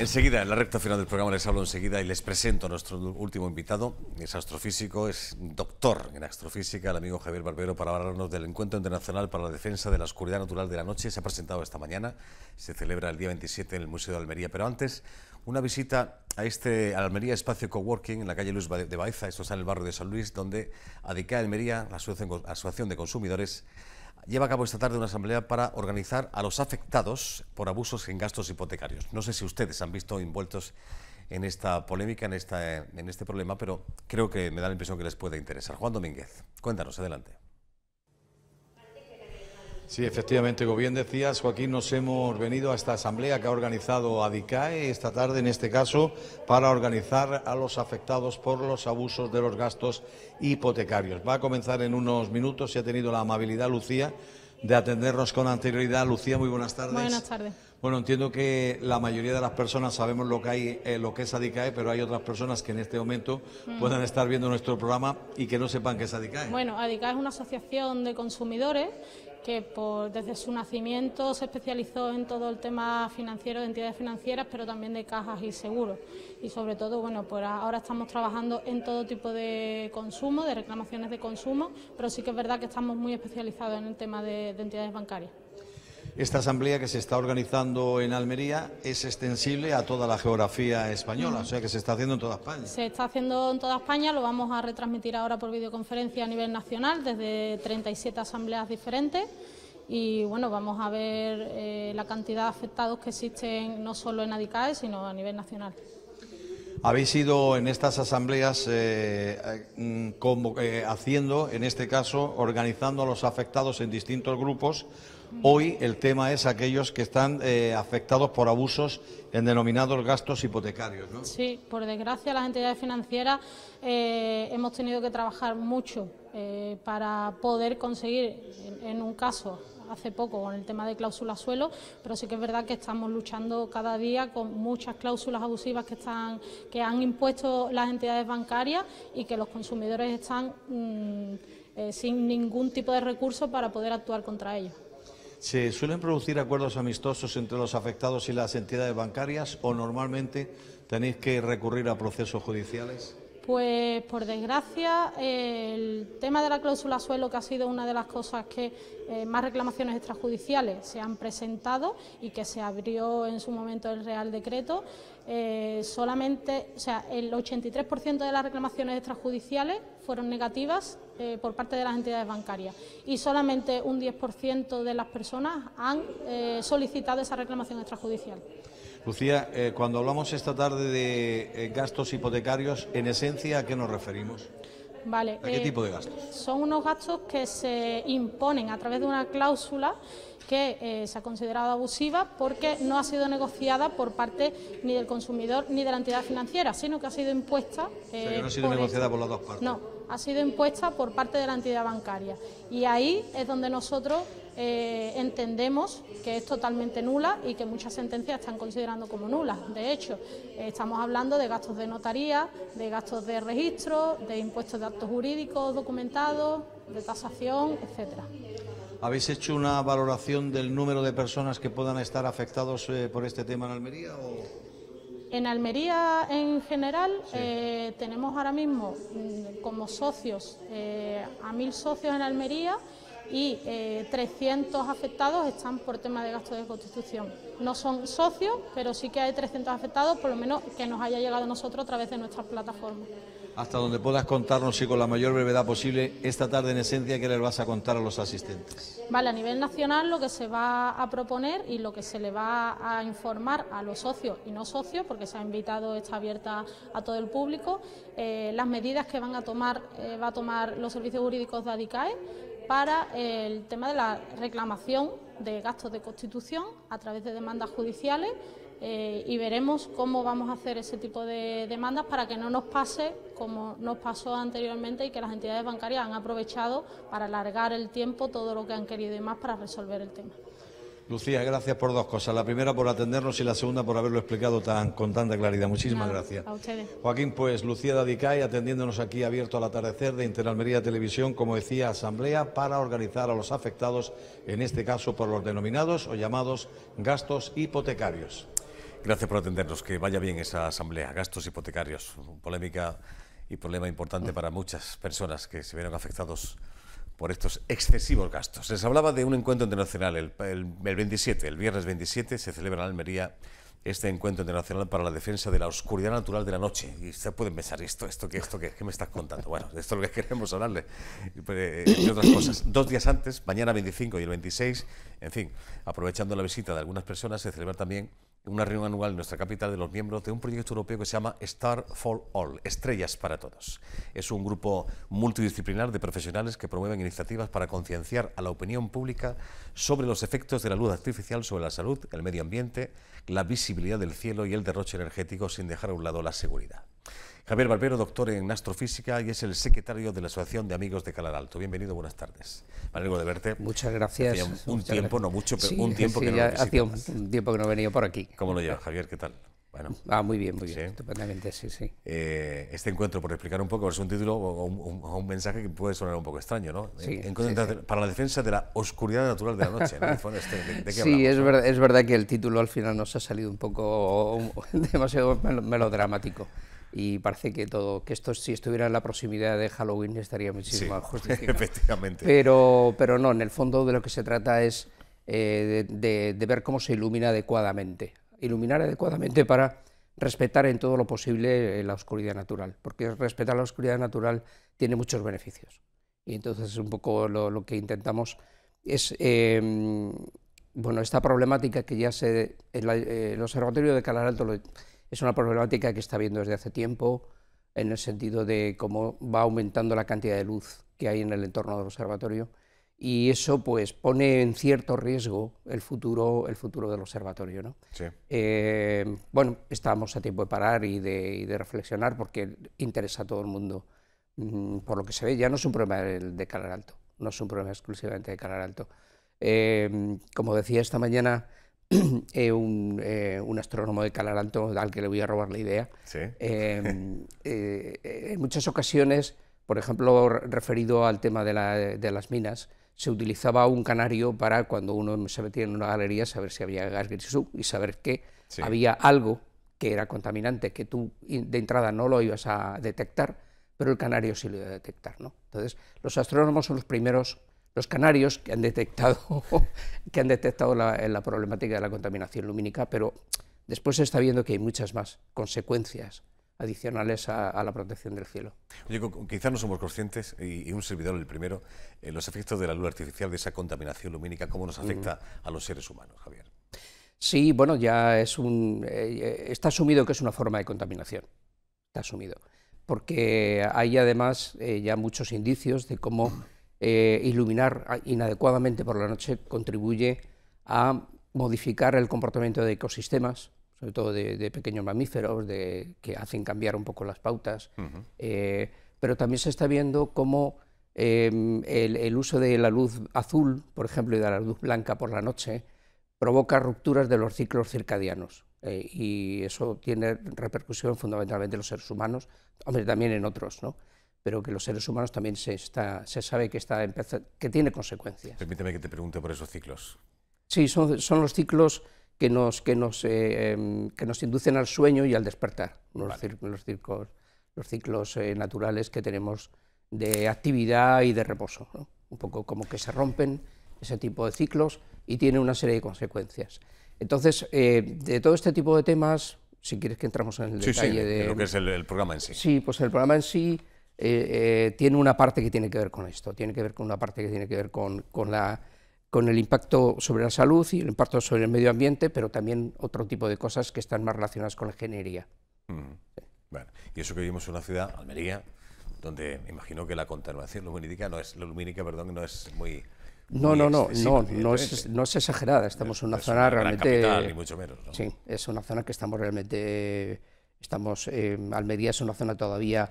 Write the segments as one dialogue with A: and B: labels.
A: Enseguida, en la recta final del programa les hablo enseguida y les presento a nuestro último invitado. Es astrofísico, es doctor en astrofísica, el amigo Javier Barbero, para hablarnos del Encuentro Internacional para la Defensa de la Oscuridad Natural de la Noche. Se ha presentado esta mañana, se celebra el día 27 en el Museo de Almería. Pero antes, una visita a este Almería Espacio Coworking en la calle Luz de Baeza, esto está en el barrio de San Luis, donde ADICA Almería, la Asociación de Consumidores, lleva a cabo esta tarde una asamblea para organizar a los afectados por abusos en gastos hipotecarios. No sé si ustedes han visto envueltos en esta polémica, en, esta, en este problema, pero creo que me da la impresión que les puede interesar. Juan Domínguez, cuéntanos, adelante.
B: Sí, efectivamente, como bien decías, Joaquín, nos hemos venido a esta asamblea que ha organizado ADICAE esta tarde, en este caso, para organizar a los afectados por los abusos de los gastos hipotecarios. Va a comenzar en unos minutos, si ha tenido la amabilidad, Lucía, de atendernos con anterioridad. Lucía, muy buenas tardes.
C: Buenas tardes.
B: Bueno, entiendo que la mayoría de las personas sabemos lo que hay, eh, lo que es ADICAE, pero hay otras personas que en este momento mm. puedan estar viendo nuestro programa y que no sepan qué es ADICAE.
C: Bueno, ADICAE es una asociación de consumidores que desde su nacimiento se especializó en todo el tema financiero de entidades financieras, pero también de cajas y seguros. Y sobre todo, bueno, pues ahora estamos trabajando en todo tipo de consumo, de reclamaciones de consumo, pero sí que es verdad que estamos muy especializados en el tema de, entidades bancarias.
B: Esta asamblea que se está organizando en Almería es extensible a toda la geografía española, o sea que se está haciendo en toda España.
C: Se está haciendo en toda España, lo vamos a retransmitir ahora por videoconferencia a nivel nacional desde 37 asambleas diferentes y bueno, vamos a ver eh, la cantidad de afectados que existen no solo en ADICAE, sino a nivel nacional.
B: Habéis ido en estas asambleas eh, mm, como, eh, haciendo, en este caso, organizando a los afectados en distintos grupos. Hoy el tema es aquellos que están eh, afectados por abusos en denominados gastos hipotecarios. ¿no?
C: Sí, por desgracia las entidades financieras hemos tenido que trabajar mucho para poder conseguir, en un caso, hace poco con el tema de cláusulas suelo, pero sí que es verdad que estamos luchando cada día con muchas cláusulas abusivas que están que han impuesto las entidades bancarias y que los consumidores están mm, eh, sin ningún tipo de recurso para poder actuar contra ellos.
B: ¿Se suelen producir acuerdos amistosos entre los afectados y las entidades bancarias o normalmente tenéis que recurrir a procesos judiciales?
C: Pues por desgracia el tema de la cláusula suelo, que ha sido una de las cosas que eh, más reclamaciones extrajudiciales se han presentado y que se abrió en su momento el Real Decreto, eh, solamente, o sea, el 83% de las reclamaciones extrajudiciales fueron negativas eh, por parte de las entidades bancarias y solamente un 10% de las personas han solicitado esa reclamación extrajudicial.
B: Lucía, eh, cuando hablamos esta tarde de eh, gastos hipotecarios, en esencia, ¿a qué nos referimos?
C: Vale,
B: ¿A qué eh, tipo de gastos?
C: Son unos gastos que se imponen a través de una cláusula que se ha considerado abusiva porque no ha sido negociada por parte ni del consumidor ni de la entidad financiera, sino que ha sido impuesta.
B: o sea, que no ha sido negociada por las dos partes.
C: No, ha sido impuesta por parte de la entidad bancaria. Y ahí es donde nosotros eh, entendemos que es totalmente nula y que muchas sentencias están considerando como nulas. De hecho, eh, estamos hablando de gastos de notaría, de gastos de registro, de impuestos de actos jurídicos documentados, de tasación, etcétera.
B: ¿Habéis hecho una valoración del número de personas que puedan estar afectados eh, por este tema en Almería?
C: En Almería en general tenemos ahora mismo mm, como socios a mil socios en Almería y 300 eh, afectados están por tema de gastos de constitución. No son socios, pero sí que hay 300 afectados, por lo menos que nos haya llegado a nosotros a través de nuestras plataformas.
B: Hasta donde puedas contarnos y con la mayor brevedad posible, esta tarde en esencia, ¿qué les vas a contar a los asistentes?
C: Vale, a nivel nacional lo que se va a proponer y lo que se le va a informar a los socios y no socios, porque se ha invitado, está abierta a todo el público, eh, las medidas que van a tomar, eh, va a tomar los servicios jurídicos de ADICAE para el tema de la reclamación de gastos de constitución a través de demandas judiciales eh, y veremos cómo vamos a hacer ese tipo de demandas para que no nos pase como nos pasó anteriormente y que las entidades bancarias han aprovechado para alargar el tiempo todo lo que han querido y más para resolver el tema.
B: Lucía, gracias por dos cosas. La primera por atendernos y la segunda por haberlo explicado tan, con tanta claridad. Muchísimas gracias.
C: A ustedes.
B: Joaquín, pues Lucía Dadicay atendiéndonos aquí abierto al atardecer de Interalmería Televisión, como decía, asamblea para organizar a los afectados, en este caso por los denominados o llamados gastos hipotecarios.
A: Gracias por atendernos. Que vaya bien esa asamblea. Gastos hipotecarios. Polémica y problema importante para muchas personas que se vieron afectados por estos excesivos gastos. Les hablaba de un encuentro internacional. El, el, 27, el viernes 27, se celebra en Almería este encuentro internacional para la defensa de la oscuridad natural de la noche. Y usted puede pensar, ¿esto, esto, qué, esto qué, qué me estás contando? Bueno, esto es lo que queremos hablarle, eh, entre otras cosas. Dos días antes, mañana 25 y el 26, en fin, aprovechando la visita de algunas personas, se celebra también una reunión anual en nuestra capital de los miembros de un proyecto europeo que se llama Star for All, Estrellas para Todos. Es un grupo multidisciplinar de profesionales que promueven iniciativas para concienciar a la opinión pública sobre los efectos de la luz artificial sobre la salud, el medio ambiente, la visibilidad del cielo y el derroche energético sin dejar a un lado la seguridad. Javier Barbero, doctor en astrofísica y es el secretario de la Asociación de Amigos de Calar Alto. Bienvenido, buenas tardes. Me alegro de verte.
D: Muchas gracias.
A: Hacía un,
D: Muchas
A: tiempo,
D: gracias.
A: no mucho, pero
D: Sí,
A: un tiempo
D: sí,
A: que no
D: hacía un tiempo que no he venido por aquí.
A: ¿Cómo lo lleva, Javier? ¿Qué tal? Bueno,
D: Ah, muy bien, muy bien,
A: Sí.
D: estupendamente, sí, sí.
A: eh, este encuentro, por explicar un poco, es un título o un, un- un mensaje que puede sonar un poco extraño, ¿no?
D: Sí,
A: Encuentro
D: sí,
A: para la defensa de la oscuridad natural de la noche. ¿no? Este, ¿de, de
D: Sí,
A: hablamos,
D: es,
A: no?
D: verdad, es verdad que el título al final nos ha salido un poco demasiado melo- melodramático. Y parece que todo, que esto si estuviera en la proximidad de Halloween estaría
A: Sí,
D: muchísimo más justificado.
A: efectivamente.
D: Pero, pero no, en el fondo de lo que se trata es eh, de, de- de ver cómo se ilumina adecuadamente. Iluminar adecuadamente para respetar en todo lo posible eh, la oscuridad natural, porque respetar la oscuridad natural tiene muchos beneficios. Y entonces un poco lo, lo que intentamos es, eh, bueno, esta problemática que ya se, el, eh, el Observatorio de Calar Alto lo- es una problemática que está viendo desde hace tiempo, en el sentido de cómo va aumentando la cantidad de luz que hay en el entorno del observatorio y eso pues pone en cierto riesgo el futuro, el futuro del observatorio. ¿no?
A: Sí.
D: Eh, bueno, estamos a tiempo de parar y de, y de reflexionar porque interesa a todo el mundo. Mm, por lo que se ve, ya no es un problema de Calar Alto, no es un problema exclusivamente de Calar Alto. Eh, como decía esta mañana eh, un, eh, un astrónomo de Calar Alto, al que le voy a robar la idea,
A: Sí.
D: eh, eh, en muchas ocasiones, por ejemplo, re- referido al tema de, la- de las minas, se utilizaba un canario para cuando uno se metía en una galería saber si había gas grisú y saber que
A: Sí.
D: había algo que era contaminante, que tú de entrada no lo ibas a detectar, pero el canario sí lo iba a detectar. ¿no? Entonces, los astrónomos son los primeros, los canarios que han detectado, que han detectado la, la problemática de la contaminación lumínica, pero después se está viendo que hay muchas más consecuencias adicionales a, a la protección del cielo.
A: Oye, quizás no somos conscientes, y, y un servidor el primero, eh, los efectos de la luz artificial, de esa contaminación lumínica, cómo nos afecta a los seres humanos, Javier.
D: Sí, bueno, ya es un. eh, está asumido que es una forma de contaminación. Está asumido. Porque hay además eh, ya muchos indicios de cómo eh, iluminar a- inadecuadamente por la noche contribuye a modificar el comportamiento de ecosistemas, sobre todo de, de pequeños mamíferos, de, que hacen cambiar un poco las pautas. Eh, pero también se está viendo cómo eh, el, el uso de la luz azul, por ejemplo, y de la luz blanca por la noche, provoca rupturas de los ciclos circadianos. eh, y eso tiene repercusión fundamentalmente en los seres humanos, hombre, también en otros, ¿no? Pero que los seres humanos también se, está, se sabe que, está que tiene consecuencias.
A: Permíteme que te pregunte por esos ciclos.
D: Sí, son, son los ciclos que nos, que, nos, eh, em, que nos inducen al sueño y al despertar, los,
A: Vale.
D: cir- los circos- los ciclos eh, naturales que tenemos de actividad y de reposo. ¿no? Un poco como que se rompen ese tipo de ciclos y tiene una serie de consecuencias. Entonces, eh, de todo este tipo de temas, si quieres que entramos en el
A: Sí, sí,
D: detalle
A: de
D: de,
A: lo que es el, el programa en sí.
D: Sí, pues el programa en sí eh, eh, tiene una parte que tiene que ver con esto, tiene que ver con una parte que tiene que ver con, con la, con el impacto sobre la salud y el impacto sobre el medio ambiente, pero también otro tipo de cosas que están más relacionadas con la ingeniería.
A: Ujú. Bueno, y eso que vivimos en una ciudad, Almería, donde imagino que la contaminación lumínica no es, lumínica, perdón, no es muy...
D: No,
A: muy
D: no, no, no, no es, no es exagerada, estamos en una
A: No es
D: zona
A: gran
D: realmente...
A: capital, ni mucho menos, ¿no?
D: Sí, es una zona que estamos realmente, estamos, eh, Almería es una zona todavía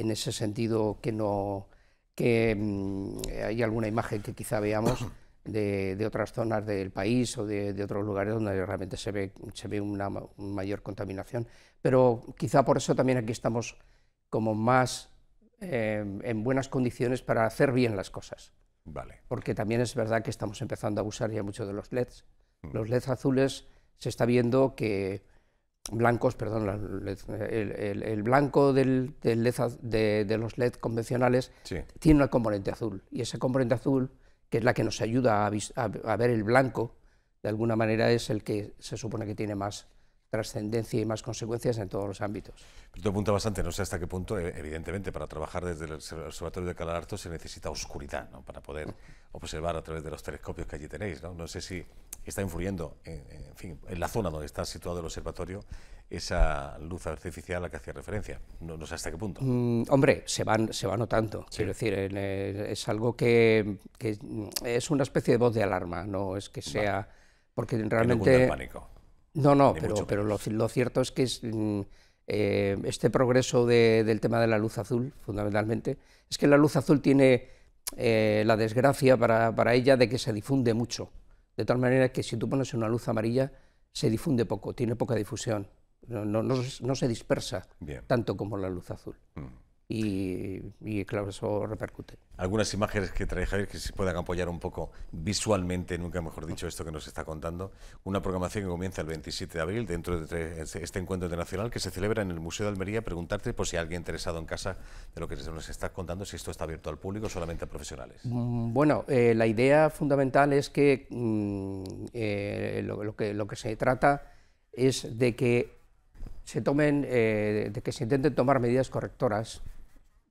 D: en ese sentido que no, que mm, hay alguna imagen que quizá veamos, de, otras zonas del país o de, otros lugares donde realmente se ve, se ve una, mayor contaminación. Pero quizá por eso también aquí estamos como más eh, en buenas condiciones para hacer bien las cosas.
A: Vale.
D: Porque también es verdad que estamos empezando a usar ya mucho de los LEDs. Mm. Los LEDs azules se está viendo que blancos, perdón, el, blanco del, de, los LED convencionales tiene una componente azul. Y esa componente azul, que es la que nos ayuda a, ver el blanco, de alguna manera es el que se supone que tiene más trascendencia y más consecuencias en todos los ámbitos.
A: Pero tú apuntas bastante, no sé hasta qué punto, eh, evidentemente, para trabajar desde el Observatorio de Calararto se necesita oscuridad, ¿no? para poder observar a través de los telescopios que allí tenéis. No, no sé si está influyendo, en, fin, en la zona donde está situado el observatorio, esa luz artificial a la que hacía referencia. No, sé hasta qué punto.
D: Mm, hombre, se, van, se va notando. Quiero decir, es algo que, es una especie de voz de alarma, no es que sea... Porque realmente...
A: No, pánico.
D: No, no pero, pero lo, cierto es que es, mm, eh, este progreso del tema de la luz azul, fundamentalmente, es que la luz azul tiene eh, la desgracia para, para ella de que se difunde mucho. De tal manera que si tú pones una luz amarilla, se difunde poco, tiene poca difusión, no, no, no, se dispersa tanto como la luz azul. Mm y, claro, eso repercute.
A: Algunas imágenes que trae Javier que se puedan apoyar un poco visualmente, nunca mejor dicho, esto que nos está contando. Una programación que comienza el 27 de abril dentro de este encuentro internacional que se celebra en el Museo de Almería. Preguntarte por si hay alguien interesado en casa de lo que nos está contando, si esto está abierto al público o solamente a profesionales.
D: Mm, bueno, eh, la idea fundamental es que, mm, eh, lo, que lo que se trata es de que se tomen, eh, de que se intenten tomar medidas correctoras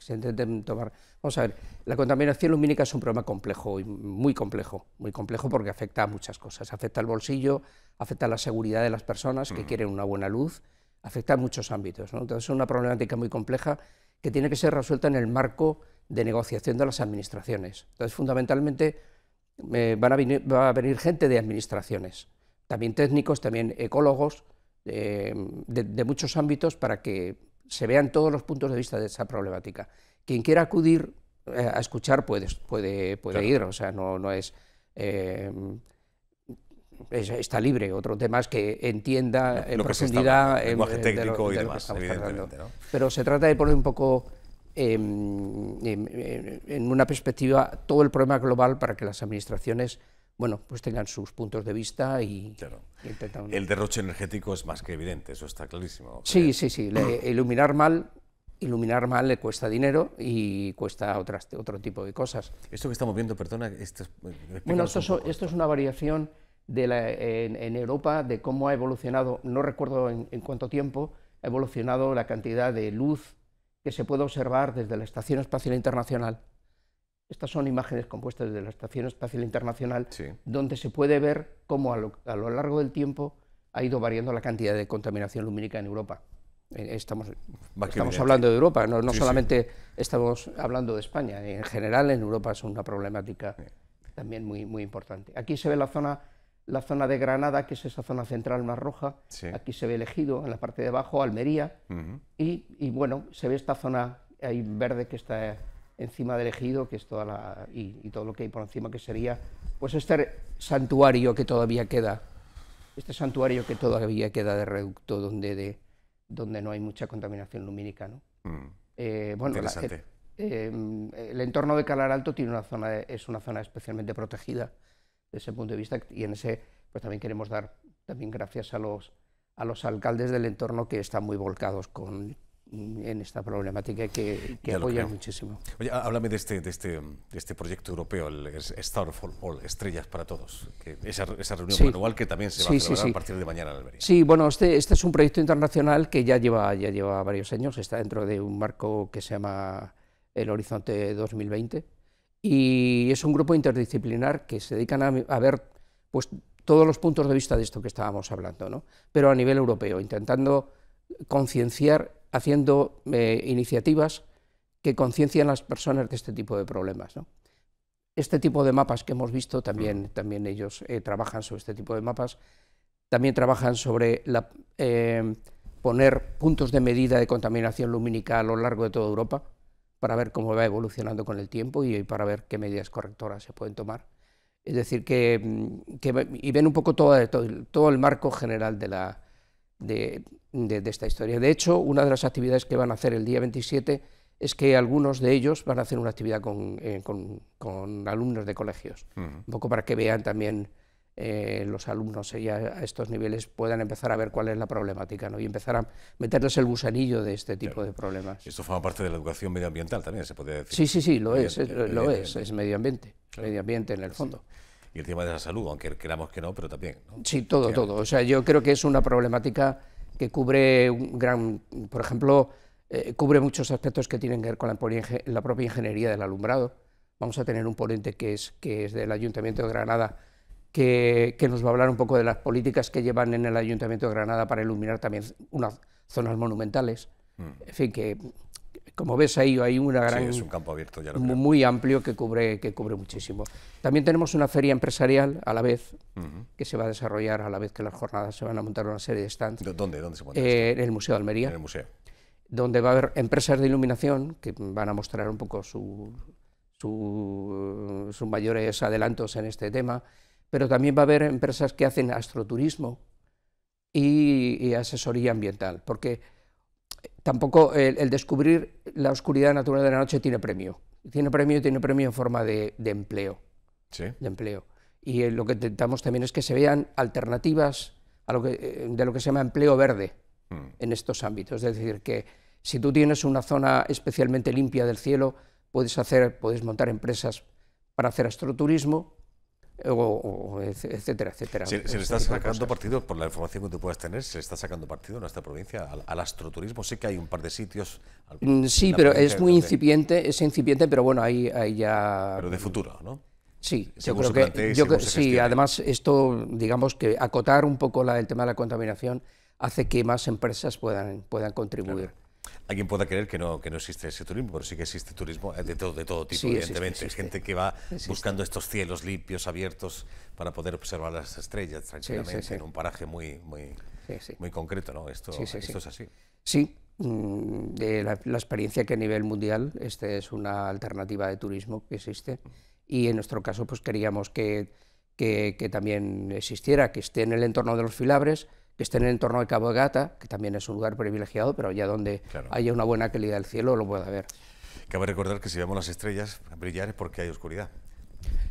D: se intenten tomar. Vamos a ver, la contaminación lumínica es un problema complejo, muy complejo, muy complejo porque afecta a muchas cosas. Afecta al bolsillo, afecta a la seguridad de las personas que quieren una buena luz, afecta a muchos ámbitos. Entonces es una problemática muy compleja que tiene que ser resuelta en el marco de negociación de las administraciones. Entonces, fundamentalmente, eh, van a venir, va a venir gente de administraciones, también técnicos, también ecólogos, eh, de muchos ámbitos para que se vean todos los puntos de vista de esa problemática. Quien quiera acudir eh, a escuchar puede, puede, puede ir, o sea, no, no eh, es, está libre. Otro tema es que entienda en profundidad
A: el lenguaje técnico y demás, evidentemente.
D: Pero se trata de poner un poco en, en, una perspectiva todo el problema global para que las administraciones bueno, pues tengan sus puntos de vista y,
A: claro. El derroche energético es más que evidente, eso está clarísimo.
D: Sí, sí, sí. iluminar mal iluminar mal le cuesta dinero y cuesta otras, otro tipo de cosas.
A: Esto que estamos viendo, perdona, esto es,
D: bueno, esto, es una variación de la, en, Europa de cómo ha evolucionado, no recuerdo en, en, cuánto tiempo, ha evolucionado la cantidad de luz que se puede observar desde la Estación Espacial Internacional estas son imágenes compuestas desde la Estación Espacial Internacional, donde se puede ver cómo a lo, largo del tiempo ha ido variando la cantidad de contaminación lumínica en Europa. Eh, estamos, estamos hablando de Europa, no, solamente estamos hablando de España, en general en Europa es una problemática también muy, muy importante. Aquí se ve la zona, la zona de Granada, que es esa zona central más roja, aquí se ve elegido en la parte de abajo, Almería, y, y, bueno, se ve esta zona ahí verde que está encima del ejido, que es toda la, y, todo lo que hay por encima, que sería pues este santuario que todavía queda, este santuario que todavía queda de reducto donde, de, donde no hay mucha contaminación lumínica. ¿no? Mm.
A: Eh, bueno, Interesante.
D: Eh, el entorno de Calar Alto tiene una zona, es una zona especialmente protegida desde ese punto de vista y en ese pues también queremos dar también gracias a los, a los alcaldes del entorno que están muy volcados con, en esta problemática que, que apoyan muchísimo.
A: Oye, háblame de este, de este, de este proyecto europeo, el Star for All, Estrellas para Todos, que esa, esa reunión anual que también se va a celebrar a partir de mañana en Almería.
D: Sí, bueno, este, este es un proyecto internacional que ya lleva, ya lleva varios años, está dentro de un marco que se llama el Horizonte 2020 y es un grupo interdisciplinar que se dedican a, a ver pues, todos los puntos de vista de esto que estábamos hablando, ¿no? pero a nivel europeo, intentando concienciar haciendo eh, iniciativas que conciencian a las personas de este tipo de problemas. Este tipo de mapas que hemos visto, también, también ellos eh, trabajan sobre este tipo de mapas, también trabajan sobre la, eh, poner puntos de medida de contaminación lumínica a lo largo de toda Europa para ver cómo va evolucionando con el tiempo y para ver qué medidas correctoras se pueden tomar. Es decir, que, y ven un poco todo, todo, el marco general de, la, de, esta historia. De hecho, una de las actividades que van a hacer el día 27 es que algunos de ellos van a hacer una actividad con, eh, alumnos de colegios, un poco para que vean también eh, los alumnos ya a estos niveles puedan empezar a ver cuál es la problemática ¿no? y empezar a meterles el gusanillo de este tipo de problemas.
A: Esto forma parte de la educación medioambiental también, se podría decir.
D: Sí, sí, sí, lo es, lo es, es medio ambiente, medio ambiente en el fondo.
A: Y el tema de la salud, aunque queramos que no, pero también.
D: Sí, todo, todo. O sea, yo creo que es una problemática que cubre un gran, por ejemplo, eh, cubre muchos aspectos que tienen que ver con la, la propia ingeniería del alumbrado. Vamos a tener un ponente que es, que es del Ayuntamiento de Granada, que, nos va a hablar un poco de las políticas que llevan en el Ayuntamiento de Granada para iluminar también unas zonas monumentales. Mm. En fin, que como ves ahí hay una gran...
A: es un campo abierto ya
D: Muy amplio que cubre, que cubre muchísimo. También tenemos una feria empresarial a la vez, que se va a desarrollar a la vez que las jornadas se van a montar una serie de stands.
A: ¿Dónde, dónde se
D: monta eh, En el Museo de Almería.
A: En el museo.
D: Donde va a haber empresas de iluminación que van a mostrar un poco su, sus mayores adelantos en este tema pero también va a haber empresas que hacen astroturismo y, asesoría ambiental, porque tampoco el, descubrir la oscuridad natural de la noche tiene premio. Tiene premio y tiene premio en forma de, empleo.
A: ¿Sí?
D: De empleo. Y lo que intentamos también es que se vean alternativas a lo que, eh, de lo que se llama empleo verde hmm. en estos ámbitos. Es decir, que si tú tienes una zona especialmente limpia del cielo, puedes, hacer, puedes montar empresas para hacer astroturismo o, etcétera, etcétera.
A: Se, le está sacando partido, por la información que tú puedas tener, se le está sacando partido en nuestra provincia al, astroturismo. Sé que hay un par de sitios.
D: Mm, sí, pero es muy incipiente, es incipiente, pero bueno, ahí, ahí ya.
A: Pero de futuro, ¿no?
D: Sí, yo creo que, yo sí, además esto, digamos que acotar un poco la, el tema de la contaminación hace que más empresas puedan, puedan contribuir.
A: Alguien pueda creer que no, que no existe ese turismo, pero sí que existe turismo de todo, de todo tipo, evidentemente. Gente que va buscando estos cielos limpios, abiertos, para poder observar las estrellas tranquilamente en un paraje muy, muy, muy concreto, ¿no? Esto, esto es así.
D: Sí, mm, de la, experiencia que a nivel mundial este es una alternativa de turismo que existe y en nuestro caso pues queríamos que, que, que también existiera, que esté en el entorno de los filabres, que esté en el entorno de Cabo de Gata, que también es un lugar privilegiado, pero allá donde haya una buena calidad del cielo lo pueda ver.
A: Cabe recordar que si vemos las estrellas brillar es porque hay oscuridad.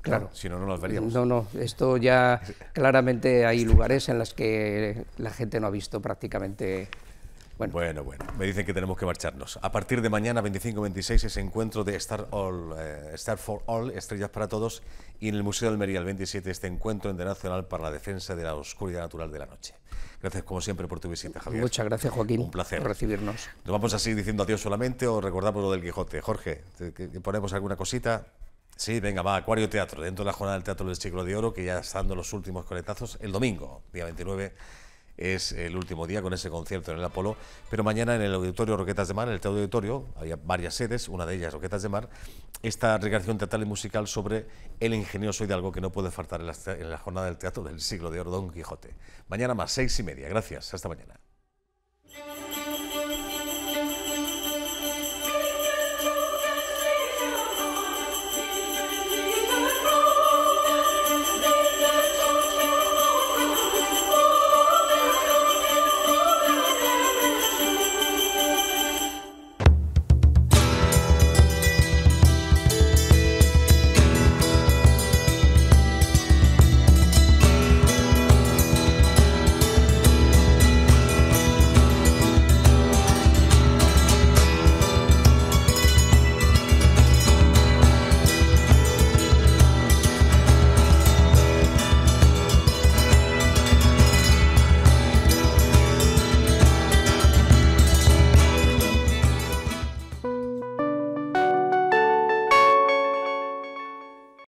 D: Claro.
A: Si no, no las veríamos.
D: No, no, esto ya claramente hay lugares en los que la gente no ha visto prácticamente
A: bueno. bueno, me dicen que tenemos que marcharnos. A partir de mañana, 25-26, ese encuentro de Star, All, eh, Star for All, Estrellas para Todos, y en el Museo del Almería, el 27, este encuentro internacional para la defensa de la oscuridad natural de la noche. Gracias, como siempre, por tu visita, Javier.
D: Muchas gracias, Joaquín.
A: Un placer.
D: Por recibirnos.
A: ¿Nos vamos así diciendo adiós solamente o recordamos lo del Quijote? Jorge, ponemos alguna cosita? Sí, venga, va, Acuario Teatro, dentro de la jornada del Teatro del Siglo de Oro, que ya están dando los últimos coletazos, el domingo, día 29 es el último día con ese concierto en el Apolo, pero mañana en el Auditorio Roquetas de Mar, en el Teatro Auditorio, había varias sedes, una de ellas Roquetas de Mar, esta recreación teatral y musical sobre el ingenioso hidalgo que no puede faltar en la, en la jornada del teatro del siglo de oro Don Quijote. Mañana más, seis y media. Gracias, hasta mañana.